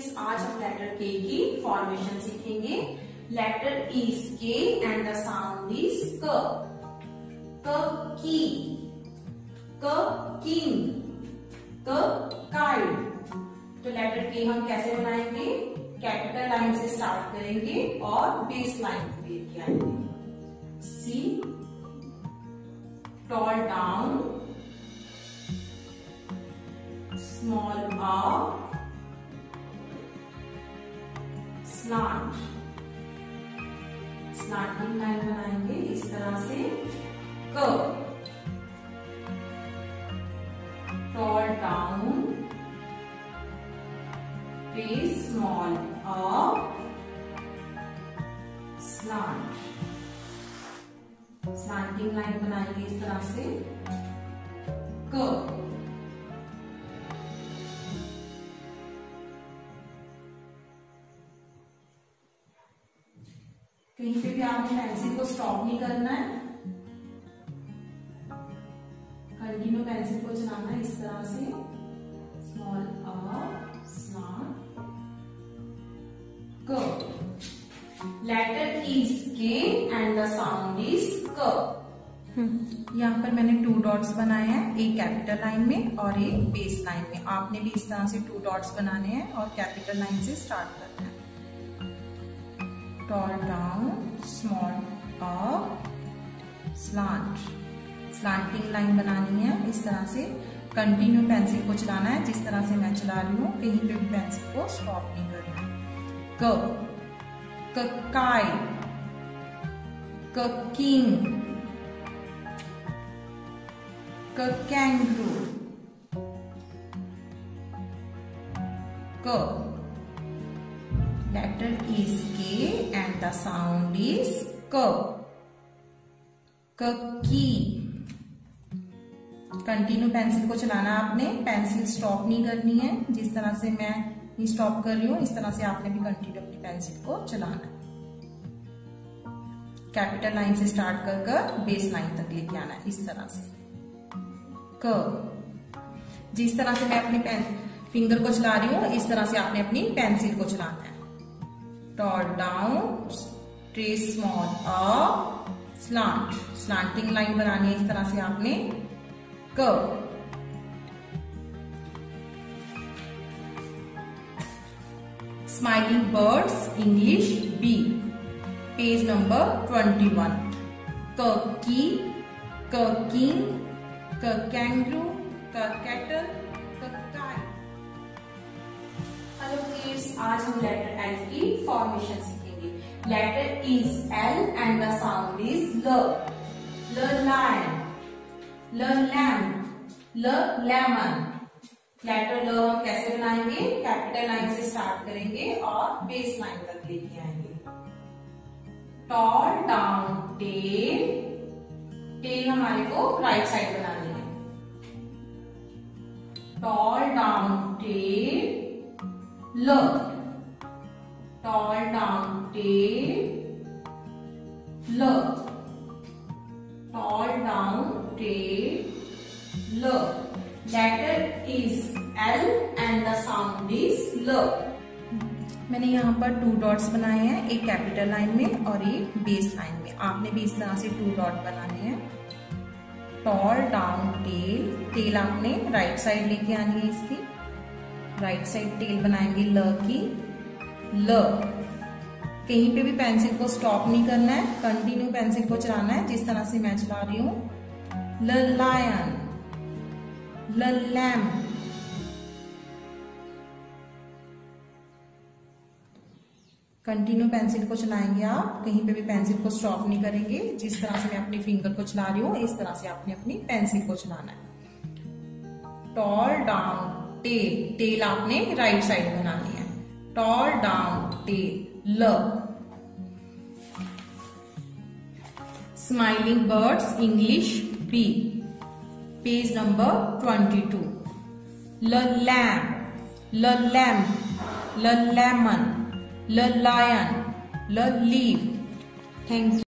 Kids आज हम letter के की फॉर्मेशन सीखेंगे. Letter is K and the sound is क क की क किंग क काइड तो लेटर के हम कैसे बनाएँगे? कैपिटल लाइन से स्टार्ट करेंगे और बेस लाइन को लेके आएँगे. See tall down small a slant. Slanting line बनाएँगे, इस तरह से क टॉल डाउन पे small a slant slanting line बनाएँगे इस तरह से। कहीं पे भी आपने पेंसिल को स्टॉप नहीं करना है। कंटिन्यू पेंसिल को चलाना है इस तरह से। Small letter is K and the sound is क यहाँ पर मैंने टू डॉट्स बनाए हैं, एक कैपिटल लाइन में और एक बेस लाइन में। आपने भी इस तरह से टू डॉट्स बनाने हैं और कैपिटल लाइन से स्टार्ट करना है। Tall, down, small, up, slant. Slanting line बनानी है, इस तरह से कंटिन्यू पेंसिल को चलाना है, जिस तरह से मैं चला रही हूँ, कहीं पे भी पेंसिल को स्टॉप नहीं करना क काय क किंग क कैंगरू क letter is K and the sound is K. K की कंटिन्यू पेंसिल को चलाना आपने. पेंसिल स्टॉप नहीं करनी है. जिस तरह से मैं स्टॉप कर रही हूँ, इस तरह से आपने भी कंटिन्यू अपनी पेंसिल को चलाना है. कैपिटल लाइन से स्टार्ट कर कर बेस लाइन तक लेके आना है, इस तरह से. क जिस तरह से मैं अपनी पेन फिंगर को चला रही हूँ, इस तरह से आपने अपनी पेंसिल को चलाना है. Tall down trace small up slant slanting line बनानी है इस तरह से आपने curve smiling birds english b page number 21 turkey king kangaroo kettle hello kids आज हम लेटर एल की फॉर्मेशन सीखेंगे। Letter is L and the sound is ल ल लायन ल लैम्प ल लेमन लेटर ल हम कैसे बनाएँगे? कैपिटल लाइन से स्टार्ट करेंगे और बेस लाइन तक लेके आएँगे। टॉल डाउन टेल टेल हमारे को राइट साइड बनानी है। Tall down tail look tall down tail look tall down tail look letter is L and the sound is look मैंने यहाँ पर टू डॉट्स बनाए हैं, एक कैपिटल लाइन में और एक बेस लाइन में। आपने भी इस तरह से टू डॉट बनाने हैं। टॉल डाउन टेल टेल आपने राइट साइड लेके आनी है इसकी। राइट साइड टेल बनाएँगे ल की। ल। कहीं पे भी पेंसिल को स्टॉप नहीं करना है कंटिन्यू पेंसिल को चलाना है, जिस तरह से मैं चला रही हूँ। ल लायन ल लैम्प कंटिन्यू पेंसिल को चलाएँगे आप, कहीं पे भी पेंसिल को स्टॉप नहीं करेंगे, जिस तरह से मैं अपनी फिंगर को चला रही हूँ, इस तरह से आपने अपनी पेंसिल को चलाना है। टॉल डाउन टेल टेल आपने राइट साइड बनानी है। टॉल डाउन टेल ल। Smiling birds English B page number twenty two ल लैम ल लैम्प ल लेमन ल लायन ल लीव थैंक यू